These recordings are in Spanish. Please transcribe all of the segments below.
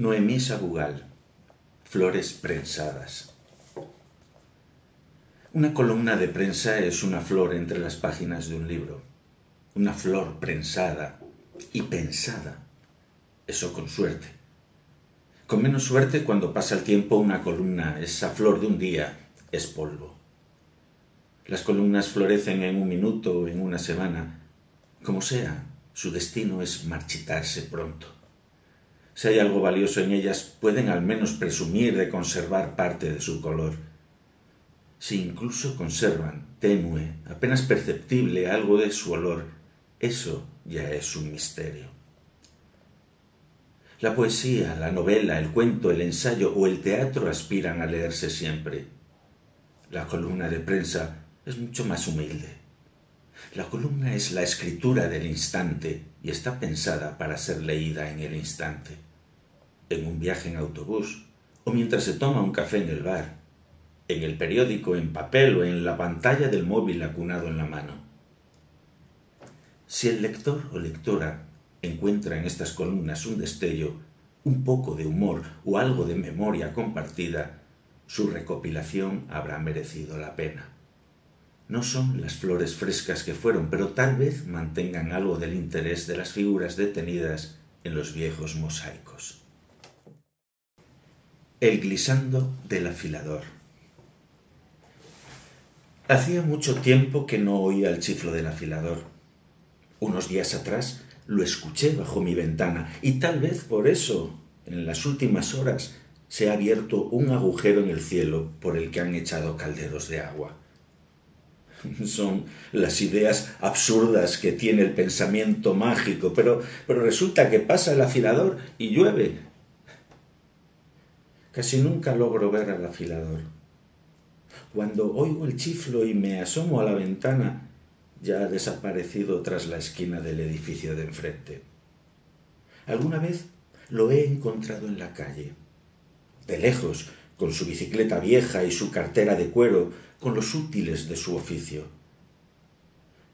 Noemí Sabugal, Flores prensadas. Una columna de prensa es una flor entre las páginas de un libro. Una flor prensada y pensada. Eso con suerte. Con menos suerte cuando pasa el tiempo una columna, esa flor de un día, es polvo. Las columnas florecen en un minuto en una semana. Como sea, su destino es marchitarse pronto. Si hay algo valioso en ellas, pueden al menos presumir de conservar parte de su color. Si incluso conservan, tenue, apenas perceptible, algo de su olor, eso ya es un misterio. La poesía, la novela, el cuento, el ensayo o el teatro aspiran a leerse siempre. La columna de prensa es mucho más humilde. La columna es la escritura del instante y está pensada para ser leída en el instante en un viaje en autobús o mientras se toma un café en el bar, en el periódico en papel o en la pantalla del móvil acunado en la mano. Si el lector o lectora encuentra en estas columnas un destello, un poco de humor o algo de memoria compartida, su recopilación habrá merecido la pena. No son las flores frescas que fueron, pero tal vez mantengan algo del interés de las figuras detenidas en los viejos mosaicos. El glisando del afilador. Hacía mucho tiempo que no oía el chiflo del afilador. Unos días atrás lo escuché bajo mi ventana y tal vez por eso, en las últimas horas, se ha abierto un agujero en el cielo por el que han echado calderos de agua. Son las ideas absurdas que tiene el pensamiento mágico, pero, pero resulta que pasa el afilador y llueve Casi nunca logro ver al afilador. Cuando oigo el chiflo y me asomo a la ventana, ya ha desaparecido tras la esquina del edificio de enfrente. Alguna vez lo he encontrado en la calle, de lejos, con su bicicleta vieja y su cartera de cuero, con los útiles de su oficio.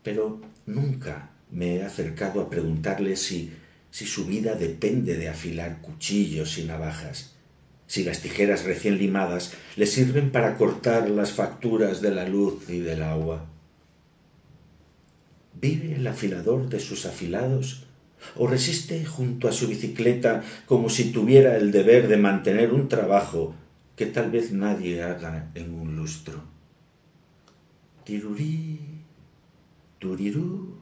Pero nunca me he acercado a preguntarle si, si su vida depende de afilar cuchillos y navajas si las tijeras recién limadas le sirven para cortar las facturas de la luz y del agua. ¿Vive el afilador de sus afilados o resiste junto a su bicicleta como si tuviera el deber de mantener un trabajo que tal vez nadie haga en un lustro? Tirurí, turirú.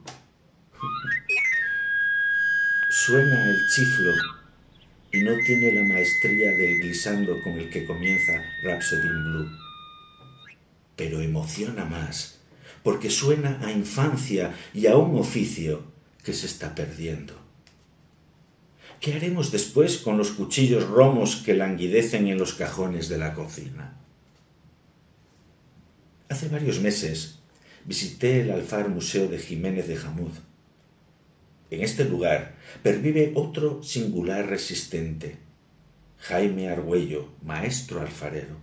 Suena el chiflo y no tiene la maestría del glissando con el que comienza Rhapsody in Blue. Pero emociona más, porque suena a infancia y a un oficio que se está perdiendo. ¿Qué haremos después con los cuchillos romos que languidecen en los cajones de la cocina? Hace varios meses visité el Alfar Museo de Jiménez de Jamud en este lugar pervive otro singular resistente, Jaime Argüello, maestro alfarero.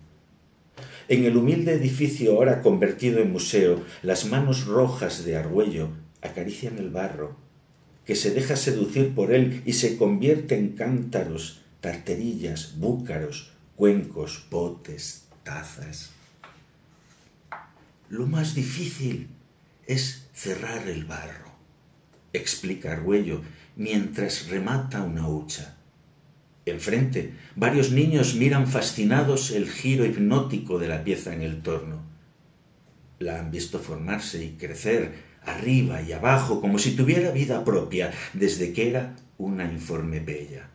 En el humilde edificio ahora convertido en museo, las manos rojas de Argüello acarician el barro, que se deja seducir por él y se convierte en cántaros, tarterillas, búcaros, cuencos, botes, tazas. Lo más difícil es cerrar el barro explica Argüello, mientras remata una hucha. Enfrente, varios niños miran fascinados el giro hipnótico de la pieza en el torno. La han visto formarse y crecer arriba y abajo como si tuviera vida propia desde que era una informe bella.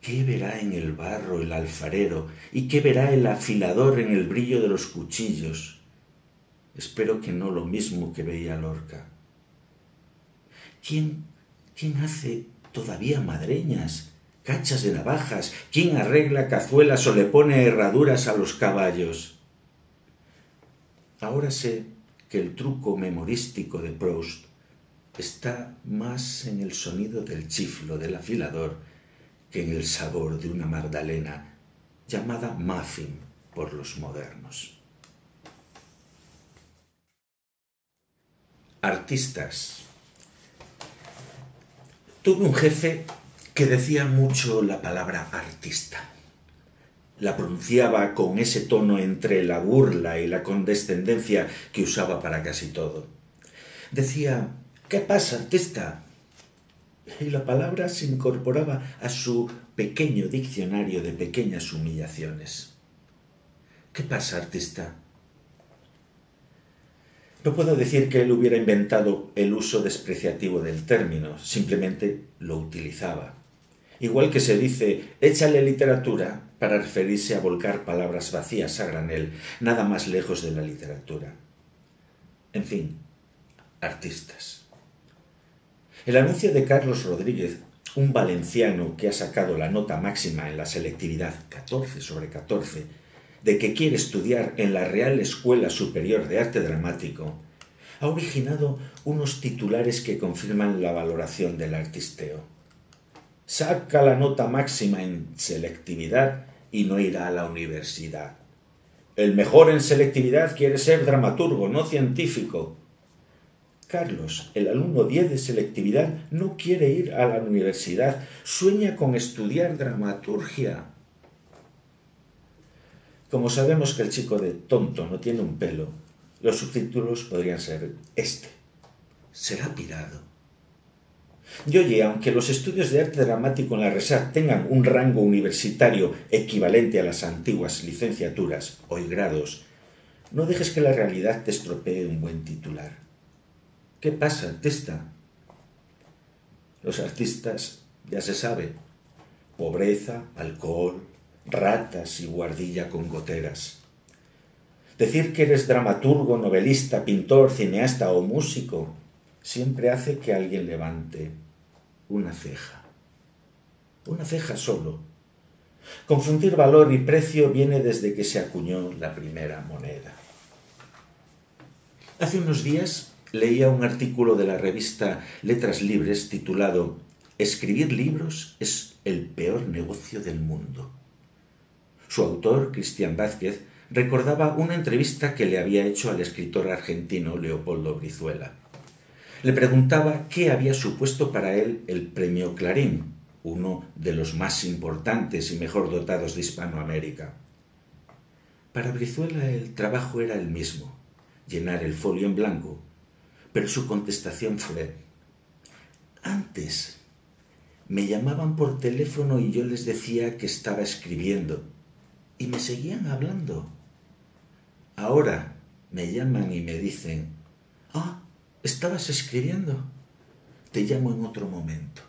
¿Qué verá en el barro el alfarero y qué verá el afilador en el brillo de los cuchillos? Espero que no lo mismo que veía Lorca. ¿Quién, quién hace todavía madreñas, cachas de navajas? ¿Quién arregla cazuelas o le pone herraduras a los caballos? Ahora sé que el truco memorístico de Proust está más en el sonido del chiflo del afilador que en el sabor de una magdalena llamada muffin por los modernos. Artistas Tuve un jefe que decía mucho la palabra artista. La pronunciaba con ese tono entre la burla y la condescendencia que usaba para casi todo. Decía, ¿qué pasa, artista? Y la palabra se incorporaba a su pequeño diccionario de pequeñas humillaciones. ¿Qué pasa, artista? No puedo decir que él hubiera inventado el uso despreciativo del término, simplemente lo utilizaba. Igual que se dice, échale literatura para referirse a volcar palabras vacías a granel, nada más lejos de la literatura. En fin, artistas. El anuncio de Carlos Rodríguez, un valenciano que ha sacado la nota máxima en la selectividad 14 sobre 14, de que quiere estudiar en la Real Escuela Superior de Arte Dramático, ha originado unos titulares que confirman la valoración del artisteo. Saca la nota máxima en selectividad y no irá a la universidad. El mejor en selectividad quiere ser dramaturgo, no científico. Carlos, el alumno 10 de selectividad, no quiere ir a la universidad, sueña con estudiar dramaturgia. Como sabemos que el chico de tonto no tiene un pelo, los subtítulos podrían ser este. Será pirado. Y oye, aunque los estudios de arte dramático en la RESAT tengan un rango universitario equivalente a las antiguas licenciaturas, hoy grados, no dejes que la realidad te estropee un buen titular. ¿Qué pasa, artista? Los artistas, ya se sabe, pobreza, alcohol, ratas y guardilla con goteras. Decir que eres dramaturgo, novelista, pintor, cineasta o músico siempre hace que alguien levante una ceja. Una ceja solo. Confundir valor y precio viene desde que se acuñó la primera moneda. Hace unos días leía un artículo de la revista Letras Libres titulado Escribir libros es el peor negocio del mundo. Su autor, Cristian Vázquez, recordaba una entrevista que le había hecho al escritor argentino Leopoldo Brizuela. Le preguntaba qué había supuesto para él el premio Clarín, uno de los más importantes y mejor dotados de Hispanoamérica. Para Brizuela el trabajo era el mismo, llenar el folio en blanco, pero su contestación fue, antes me llamaban por teléfono y yo les decía que estaba escribiendo y me seguían hablando. Ahora me llaman y me dicen, ah, estabas escribiendo, te llamo en otro momento.